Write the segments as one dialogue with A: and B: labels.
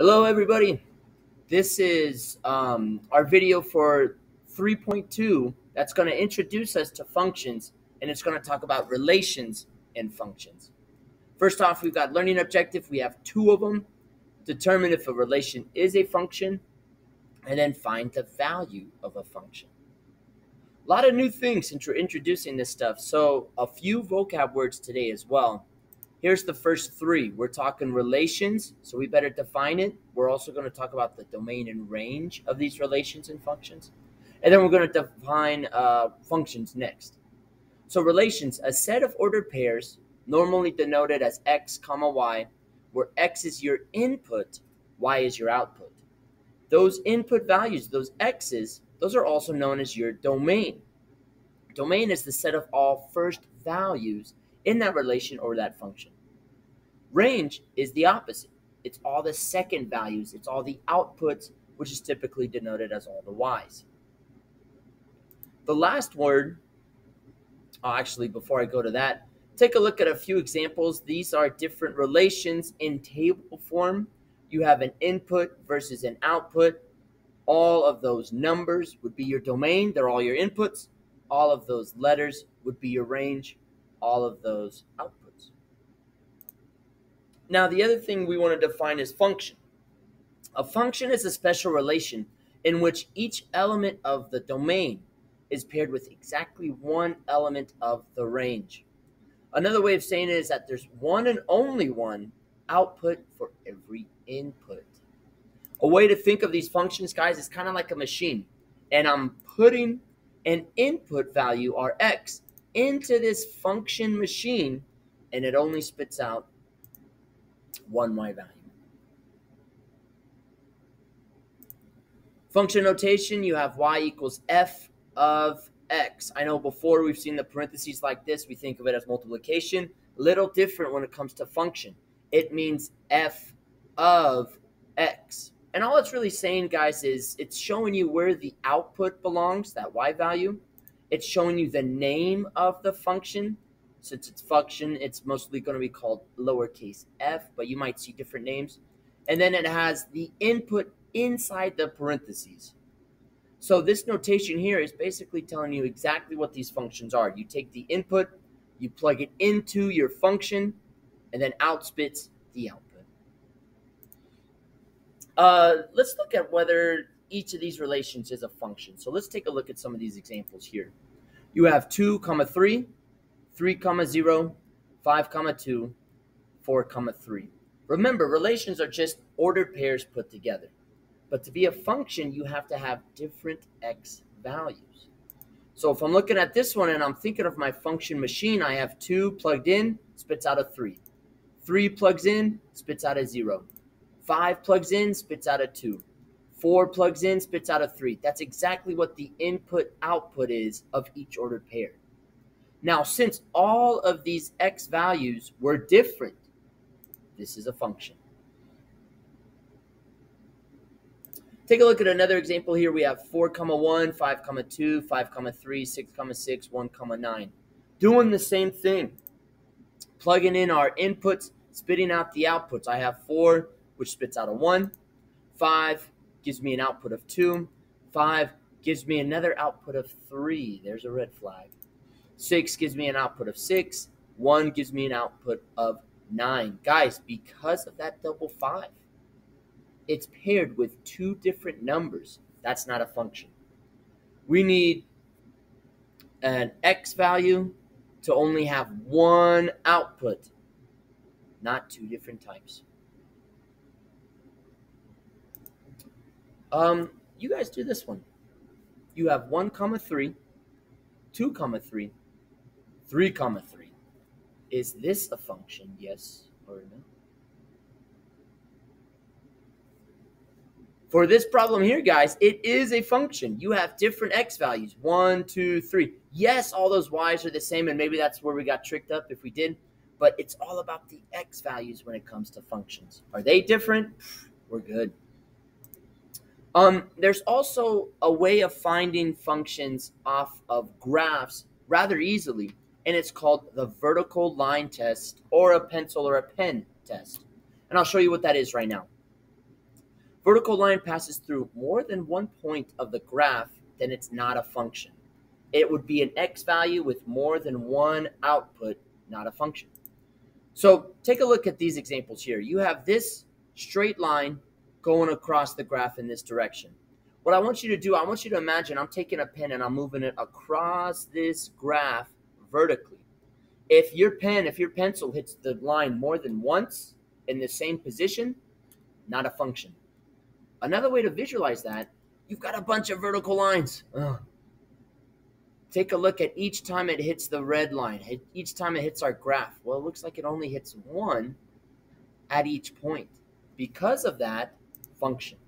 A: Hello, everybody. This is um, our video for 3.2 that's going to introduce us to functions and it's going to talk about relations and functions. First off, we've got learning objective. We have two of them. Determine if a relation is a function and then find the value of a function. A lot of new things since we're introducing this stuff. So, a few vocab words today as well. Here's the first three. We're talking relations, so we better define it. We're also going to talk about the domain and range of these relations and functions. And then we're going to define uh, functions next. So relations, a set of ordered pairs, normally denoted as x comma y, where x is your input, y is your output. Those input values, those x's, those are also known as your domain. Domain is the set of all first values in that relation or that function. Range is the opposite. It's all the second values. It's all the outputs, which is typically denoted as all the y's. The last word, oh, actually, before I go to that, take a look at a few examples. These are different relations in table form. You have an input versus an output. All of those numbers would be your domain. They're all your inputs. All of those letters would be your range all of those outputs. Now, the other thing we want to define is function. A function is a special relation in which each element of the domain is paired with exactly one element of the range. Another way of saying it is that there's one and only one output for every input. A way to think of these functions, guys, is kind of like a machine. And I'm putting an input value, our x, into this function machine and it only spits out one y value. Function notation, you have y equals f of x. I know before we've seen the parentheses like this, we think of it as multiplication. Little different when it comes to function. It means f of x. And all it's really saying, guys, is it's showing you where the output belongs, that y value, it's showing you the name of the function. Since it's function, it's mostly going to be called lowercase f, but you might see different names. And then it has the input inside the parentheses. So this notation here is basically telling you exactly what these functions are. You take the input, you plug it into your function, and then out spits the output. Uh, let's look at whether each of these relations is a function. So let's take a look at some of these examples here. You have 2 comma 3, 3 comma 0, 5 comma 2, 4 comma 3. Remember, relations are just ordered pairs put together. But to be a function, you have to have different x values. So if I'm looking at this one and I'm thinking of my function machine, I have 2 plugged in, spits out a 3. 3 plugs in, spits out a 0. 5 plugs in, spits out a 2. 4 plugs in, spits out a 3. That's exactly what the input output is of each ordered pair. Now, since all of these x values were different, this is a function. Take a look at another example here. We have 4 comma 1, 5 comma 2, 5 comma 3, 6 comma 6, 1 comma 9. Doing the same thing. Plugging in our inputs, spitting out the outputs. I have 4, which spits out a 1. 5, gives me an output of 2. 5 gives me another output of 3. There's a red flag. 6 gives me an output of 6. 1 gives me an output of 9. Guys, because of that double 5, it's paired with two different numbers. That's not a function. We need an x value to only have one output, not two different types. Um, you guys do this one. You have 1 comma 3, 2 comma 3, 3 comma 3. Is this a function, yes or no? For this problem here, guys, it is a function. You have different x values, one, two, three. Yes, all those y's are the same, and maybe that's where we got tricked up if we did, but it's all about the x values when it comes to functions. Are they different? We're good. Um, there's also a way of finding functions off of graphs rather easily, and it's called the vertical line test or a pencil or a pen test. And I'll show you what that is right now. vertical line passes through more than one point of the graph, then it's not a function. It would be an x value with more than one output, not a function. So take a look at these examples here. You have this straight line going across the graph in this direction. What I want you to do, I want you to imagine I'm taking a pen and I'm moving it across this graph vertically. If your pen, if your pencil hits the line more than once in the same position, not a function. Another way to visualize that, you've got a bunch of vertical lines. Ugh. Take a look at each time it hits the red line, each time it hits our graph. Well, it looks like it only hits one at each point. Because of that, function.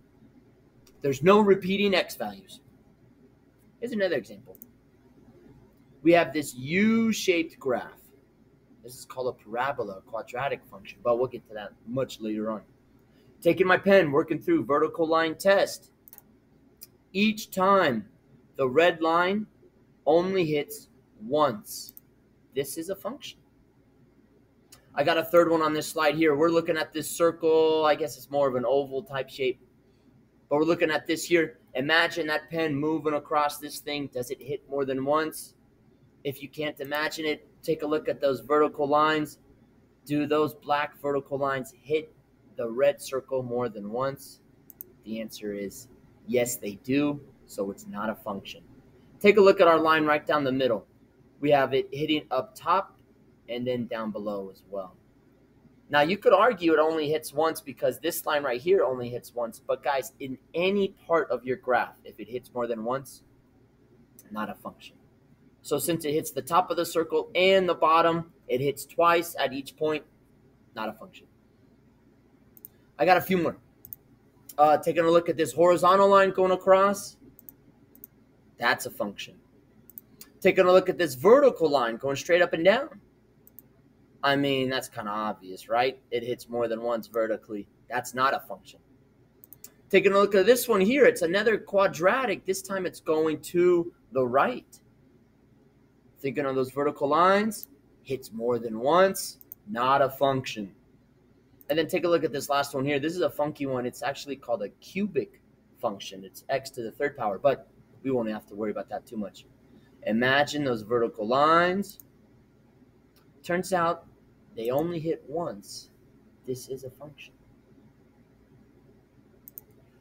A: There's no repeating x values. Here's another example. We have this U-shaped graph. This is called a parabola, a quadratic function, but we'll get to that much later on. Taking my pen, working through vertical line test. Each time the red line only hits once. This is a function. I got a third one on this slide here. We're looking at this circle. I guess it's more of an oval type shape. But we're looking at this here. Imagine that pen moving across this thing. Does it hit more than once? If you can't imagine it, take a look at those vertical lines. Do those black vertical lines hit the red circle more than once? The answer is yes, they do. So it's not a function. Take a look at our line right down the middle. We have it hitting up top and then down below as well. Now, you could argue it only hits once because this line right here only hits once. But, guys, in any part of your graph, if it hits more than once, not a function. So, since it hits the top of the circle and the bottom, it hits twice at each point, not a function. I got a few more. Uh, taking a look at this horizontal line going across, that's a function. Taking a look at this vertical line going straight up and down, I mean, that's kind of obvious, right? It hits more than once vertically. That's not a function. Taking a look at this one here, it's another quadratic. This time it's going to the right. Thinking of those vertical lines, hits more than once, not a function. And then take a look at this last one here. This is a funky one. It's actually called a cubic function. It's x to the third power, but we won't have to worry about that too much. Imagine those vertical lines. Turns out they only hit once. This is a function.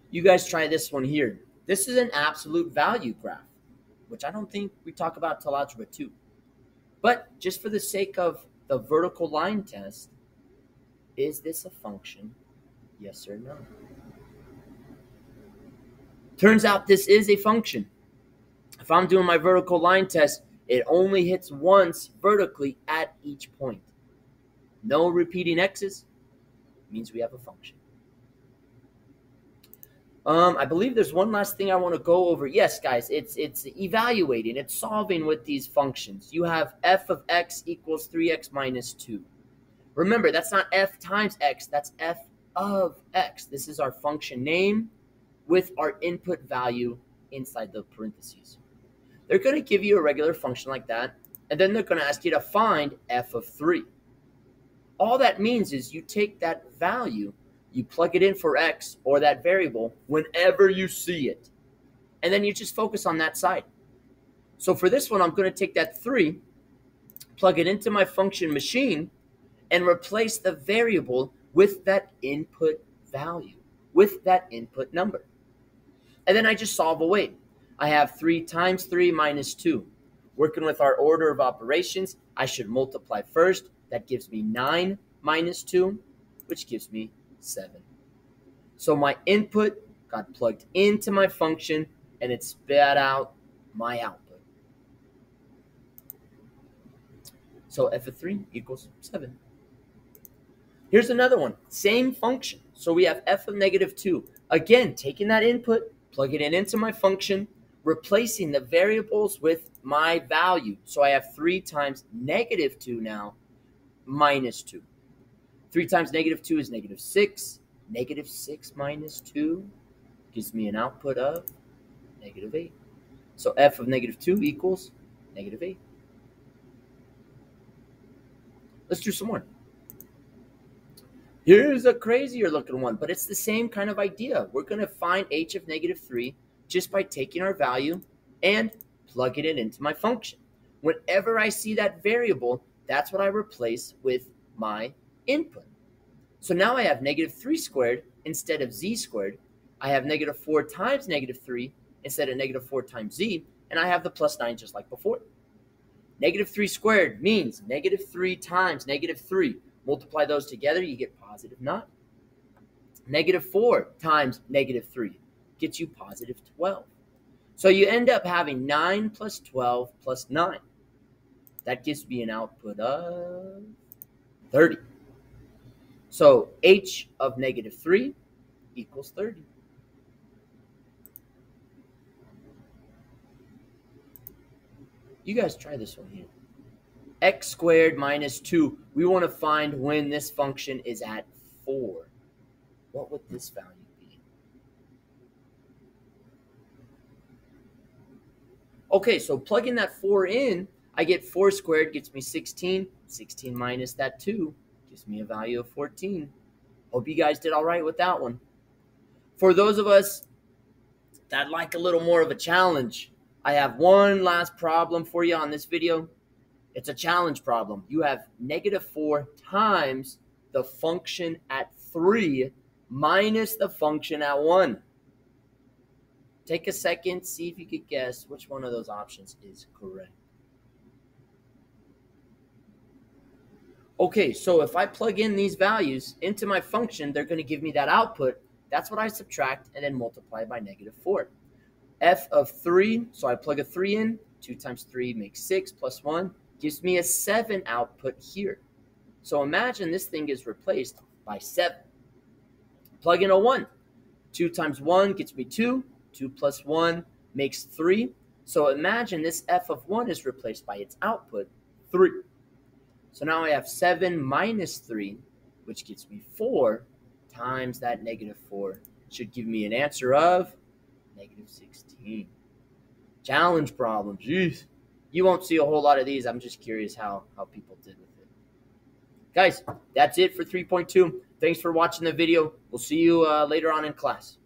A: You guys try this one here. This is an absolute value graph, which I don't think we talk about till algebra 2. But just for the sake of the vertical line test, is this a function? Yes or no? Turns out this is a function. If I'm doing my vertical line test, it only hits once vertically at each point. No repeating x's means we have a function. Um, I believe there's one last thing I want to go over. Yes, guys, it's it's evaluating, it's solving with these functions. You have f of x equals 3x minus 2. Remember, that's not f times x, that's f of x. This is our function name with our input value inside the parentheses. They're going to give you a regular function like that, and then they're going to ask you to find f of 3 all that means is you take that value, you plug it in for x or that variable whenever you see it. And then you just focus on that side. So for this one, I'm going to take that 3, plug it into my function machine, and replace the variable with that input value, with that input number. And then I just solve away. I have 3 times 3 minus 2. Working with our order of operations, I should multiply first, that gives me 9 minus 2, which gives me 7. So my input got plugged into my function and it spat out my output. So f of 3 equals 7. Here's another one, same function. So we have f of negative 2. Again, taking that input, plugging it into my function, replacing the variables with my value. So I have 3 times negative 2 now minus 2. 3 times negative 2 is negative 6. Negative 6 minus 2 gives me an output of negative 8. So f of negative 2 equals negative 8. Let's do some more. Here's a crazier looking one, but it's the same kind of idea. We're going to find h of negative 3 just by taking our value and plugging it into my function. Whenever I see that variable, that's what I replace with my input. So now I have negative 3 squared instead of z squared. I have negative 4 times negative 3 instead of negative 4 times z, and I have the plus 9 just like before. Negative 3 squared means negative 3 times negative 3. Multiply those together, you get positive 9. Negative 4 times negative 3 gets you positive 12. So you end up having 9 plus 12 plus 9. That gives me an output of 30. So h of negative 3 equals 30. You guys try this one here. x squared minus 2. We want to find when this function is at 4. What would this value be? Okay, so plugging that 4 in, I get 4 squared gets me 16. 16 minus that 2 gives me a value of 14. Hope you guys did all right with that one. For those of us that like a little more of a challenge, I have one last problem for you on this video. It's a challenge problem. You have negative 4 times the function at 3 minus the function at 1. Take a second, see if you could guess which one of those options is correct. Okay, so if I plug in these values into my function, they're going to give me that output. That's what I subtract and then multiply by negative 4 f of 3, so I plug a 3 in, 2 times 3 makes 6, plus 1 gives me a 7 output here. So imagine this thing is replaced by 7. Plug in a 1. 2 times 1 gets me 2. 2 plus 1 makes 3. So imagine this f of 1 is replaced by its output, 3. So now I have 7 minus 3, which gets me 4, times that negative 4. Should give me an answer of negative 16. Challenge problem. Jeez. You won't see a whole lot of these. I'm just curious how, how people did with it. Guys, that's it for 3.2. Thanks for watching the video. We'll see you uh, later on in class.